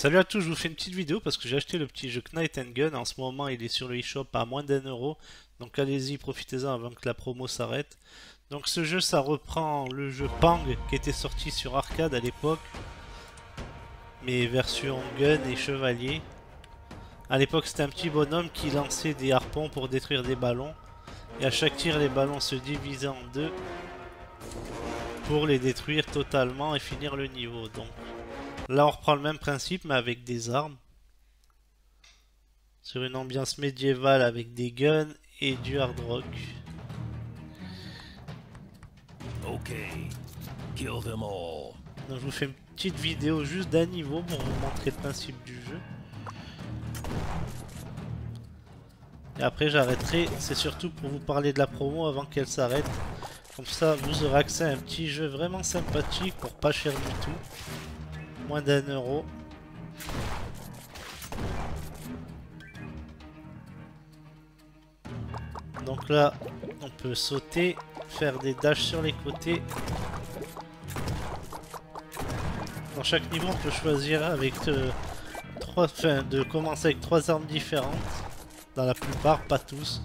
Salut à tous, je vous fais une petite vidéo parce que j'ai acheté le petit jeu Knight and Gun. En ce moment, il est sur le eShop à moins d'un euro. Donc allez-y, profitez-en avant que la promo s'arrête. Donc ce jeu, ça reprend le jeu Pang qui était sorti sur arcade à l'époque. Mais version gun et chevalier. À l'époque, c'était un petit bonhomme qui lançait des harpons pour détruire des ballons. Et à chaque tir, les ballons se divisaient en deux pour les détruire totalement et finir le niveau. Donc là, on reprend le même principe, mais avec des armes. Sur une ambiance médiévale avec des guns et du hard rock. Ok, kill them all. Donc je vous fais une petite vidéo juste d'un niveau pour vous montrer le principe du jeu. Et après j'arrêterai, c'est surtout pour vous parler de la promo avant qu'elle s'arrête. Comme ça vous aurez accès à un petit jeu vraiment sympathique pour pas cher du tout. Moins d'un euro. Donc là on peut sauter, faire des dashs sur les côtés. Dans chaque niveau on peut choisir avec euh, trois, enfin, de commencer avec trois armes différentes. Dans la plupart, pas tous.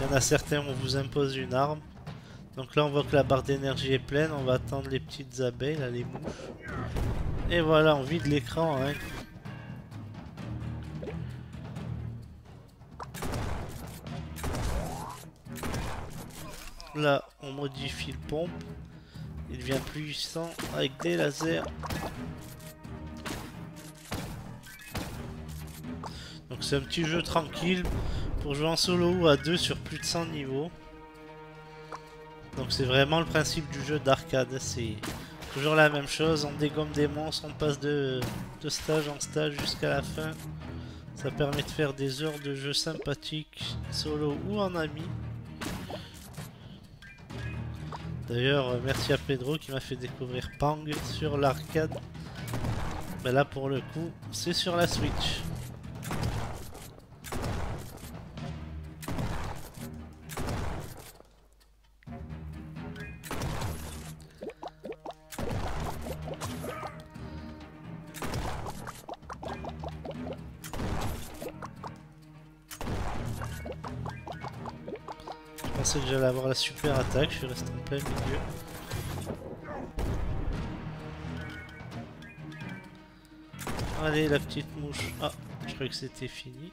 Il y en a certains où on vous impose une arme. Donc là on voit que la barre d'énergie est pleine, on va attendre les petites abeilles, là les mouches. Et voilà, on vide l'écran. Hein. Là on modifie le pompe. Il devient plus puissant avec des lasers. Donc c'est un petit jeu tranquille pour jouer en solo ou à deux sur plus de 100 niveaux. Donc c'est vraiment le principe du jeu d'arcade, c'est toujours la même chose, on dégomme des monstres, on passe de, stage en stage jusqu'à la fin. Ça permet de faire des heures de jeu sympathiques, solo ou en ami. D'ailleurs, euh, merci à Pedro qui m'a fait découvrir Pang sur l'arcade. Mais là, pour le coup, c'est sur la Switch. Pensais que j'allais avoir la super attaque, je suis resté en plein milieu. Allez la petite mouche. Ah, je croyais que c'était fini.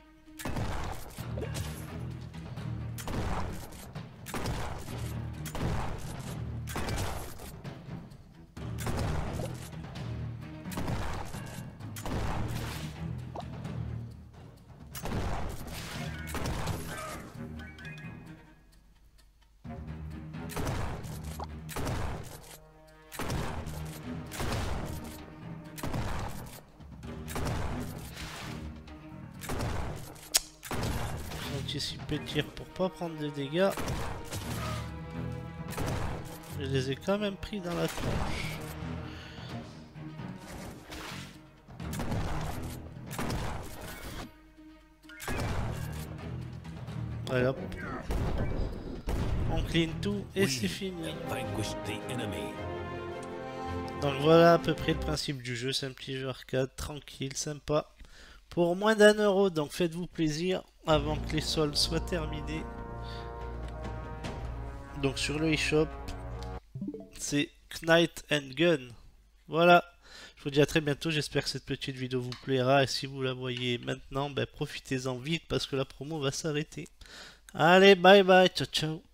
Anticiper tir pour pas prendre de dégâts. Je les ai quand même pris dans la tronche. Allez hop. On clean tout et c'est fini. Donc voilà à peu près le principe du jeu, c'est un petit jeu arcade, tranquille, sympa. Pour moins d'un euro, donc faites-vous plaisir avant que les soldes soient terminés. Donc sur le eShop, c'est Knight and Gun. Voilà, je vous dis à très bientôt, j'espère que cette petite vidéo vous plaira. Et si vous la voyez maintenant, ben, profitez-en vite parce que la promo va s'arrêter. Allez, bye bye, ciao ciao